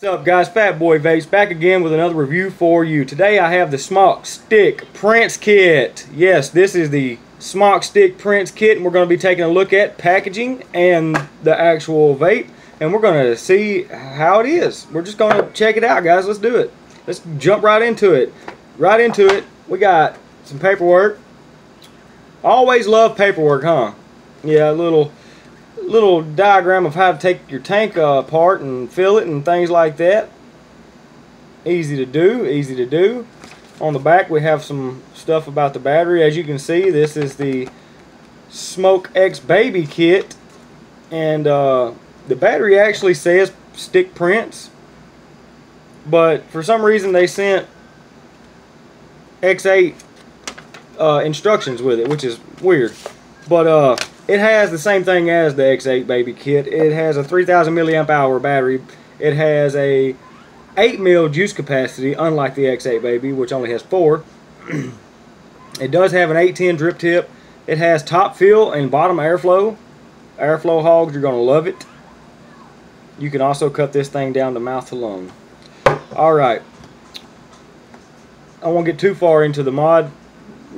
What's up guys, Fat Boy Vapes back again with another review for you. Today I have the Smok Stick Prince Kit. Yes, this is the Smok Stick Prince Kit and we're going to be taking a look at packaging and the actual vape and we're going to see how it is. We're just going to check it out guys, let's do it. Let's jump right into it. Right into it, we got some paperwork. Always love paperwork, huh? Yeah, a little little diagram of how to take your tank uh, apart and fill it and things like that. Easy to do, easy to do. On the back we have some stuff about the battery. As you can see, this is the Smok X Baby kit. And uh, the battery actually says stick Prince. But for some reason they sent X8 uh, instructions with it, which is weird. But uh, it has the same thing as the X8 baby kit. It has a 3000 milliamp hour battery. It has a 8 mil juice capacity, unlike the X8 baby, which only has 4. it does have an 810 drip tip. It has top fill and bottom airflow. Airflow hogs, you're going to love it. You can also cut this thing down to mouth to lung. Alright. I won't get too far into the mod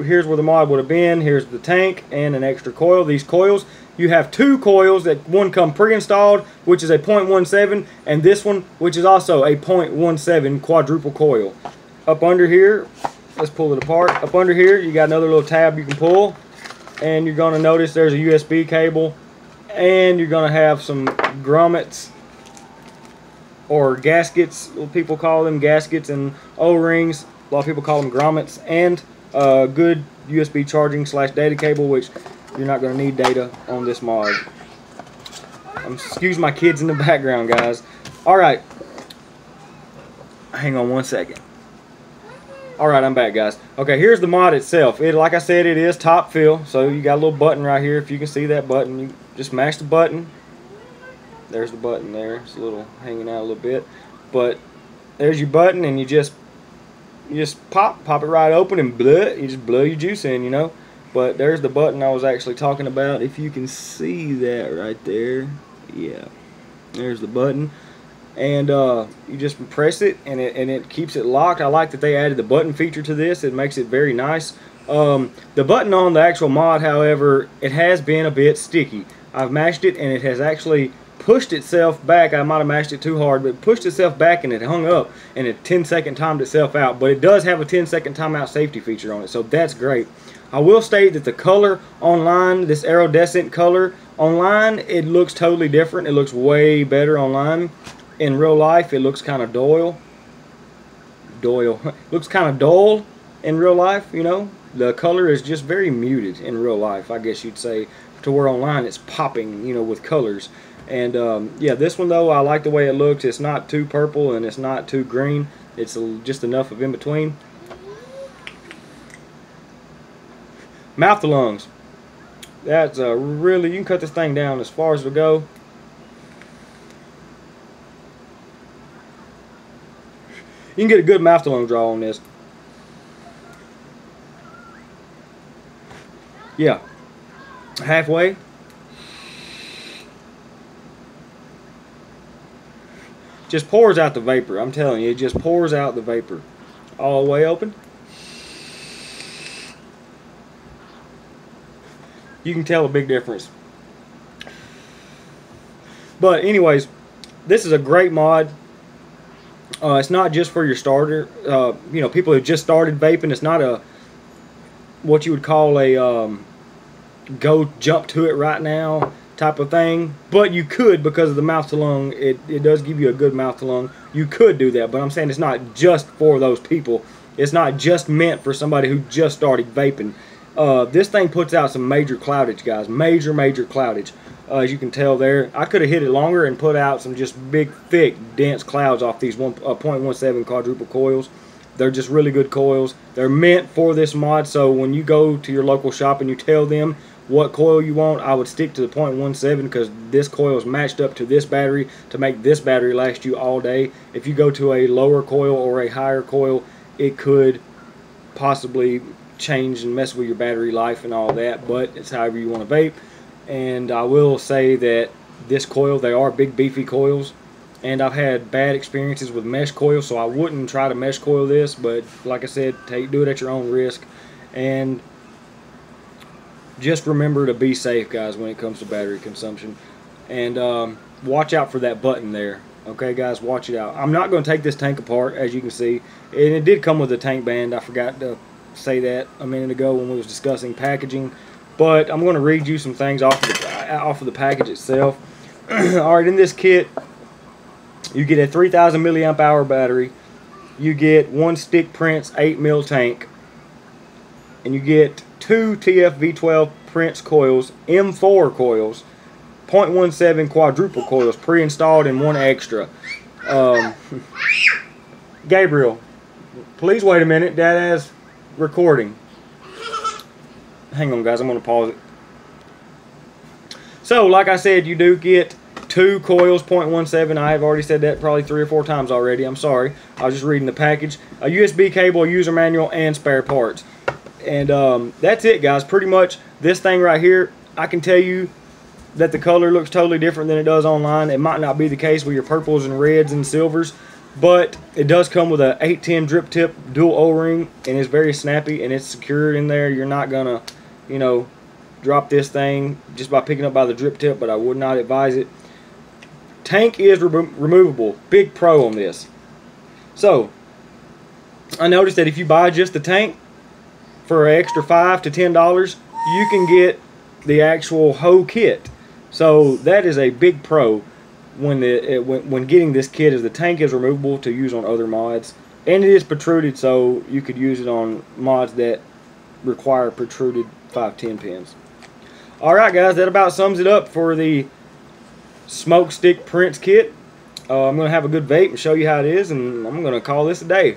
here's where the mod would have been. Here's the tank and an extra coil. These coils, you have two coils that one come pre-installed, which is a 0.17, and this one, which is also a 0.17 quadruple coil. Up under here, let's pull it apart. Up under here, you got another little tab you can pull, and you're going to notice there's a USB cable, and you're going to have some grommets or gaskets, people call them gaskets and O-rings. A lot of people call them grommets, and a good USB charging slash data cable, which you're not going to need data on this mod. Um, excuse my kids in the background, guys. Alright. Hang on one second. Alright, I'm back, guys. Okay, here's the mod itself. It, Like I said, it is top fill. So you got a little button right here. If you can see that button, you just mash the button. There's the button there. It's a little hanging out a little bit. But there's your button, and you just you just pop pop it right open and blow you just blow your juice in you know? But there's the button I was actually talking about if you can see that right there. Yeah there's the button. And uh, you just press it and it and it keeps it locked. I like that they added the button feature to this. It makes it very nice. Um, the button on the actual mod however it has been a bit sticky. I've mashed it and it has actually pushed itself back. I might have mashed it too hard, but it pushed itself back and it hung up and it 10 second timed itself out. But it does have a 10 second timeout safety feature on it, so that's great. I will state that the color online, this iridescent color online, it looks totally different. It looks way better online. In real life, it looks kind of doyle. Doyle. looks kind of dull in real life, you know. The color is just very muted in real life, I guess you'd say. To where online it's popping, you know, with colors. And um, yeah, this one though, I like the way it looks. It's not too purple and it's not too green. It's just enough of in between. Mouth to lungs. That's a really, you can cut this thing down as far as it'll go. You can get a good mouth to lung draw on this. Yeah. Halfway. Just pours out the vapor. I'm telling you, it just pours out the vapor. All the way open. You can tell a big difference. But anyways, this is a great mod. Uh, it's not just for your starter. Uh, you know, people who just started vaping. It's not a what you would call a um, go jump to it right now type of thing. But you could because of the mouth to lung. It, it does give you a good mouth to lung. You could do that. But I'm saying it's not just for those people. It's not just meant for somebody who just started vaping. Uh, this thing puts out some major cloudage, guys. Major, major cloudage. Uh, as you can tell there. I could have hit it longer and put out some just big, thick, dense clouds off these 1.17 uh, quadruple coils. They're just really good coils. They're meant for this mod, so when you go to your local shop and you tell them what coil you want, I would stick to the 0.17 because this coil is matched up to this battery to make this battery last you all day. If you go to a lower coil or a higher coil, it could possibly change and mess with your battery life and all that, but it's however you want to vape. And I will say that this coil, they are big beefy coils, and I've had bad experiences with mesh coil, so I wouldn't try to mesh coil this. But like I said, take do it at your own risk, and just remember to be safe, guys, when it comes to battery consumption, and um, watch out for that button there. Okay, guys, watch it out. I'm not going to take this tank apart, as you can see, and it did come with a tank band. I forgot to say that a minute ago when we was discussing packaging, but I'm going to read you some things off of the, off of the package itself. All right, in this kit, you get a 3,000 milliamp hour battery. You get one stick Prince 8 mil tank. And you get two TF-V12 Prince coils, M4 coils, 0.17 quadruple coils pre-installed and one extra. Um, Gabriel, please wait a minute. Dad has recording. Hang on, guys. I'm going to pause it. So, like I said, you do get two coils 0.17 I have already said that probably three or four times already I'm sorry I was just reading the package a USB cable user manual and spare parts and um, that's it guys pretty much this thing right here I can tell you that the color looks totally different than it does online it might not be the case with your purples and reds and silvers but it does come with a 810 drip tip dual o-ring and it's very snappy and it's secured in there you're not gonna you know drop this thing just by picking up by the drip tip but I would not advise it Tank is re removable. Big pro on this. So, I noticed that if you buy just the tank for an extra 5 to $10, you can get the actual whole kit. So, that is a big pro when, the, when, when getting this kit is the tank is removable to use on other mods. And it is protruded, so you could use it on mods that require protruded 510 pins. Alright guys, that about sums it up for the Smok stick Prince kit. Uh, I'm going to have a good vape and show you how it is, and I'm going to call this a day.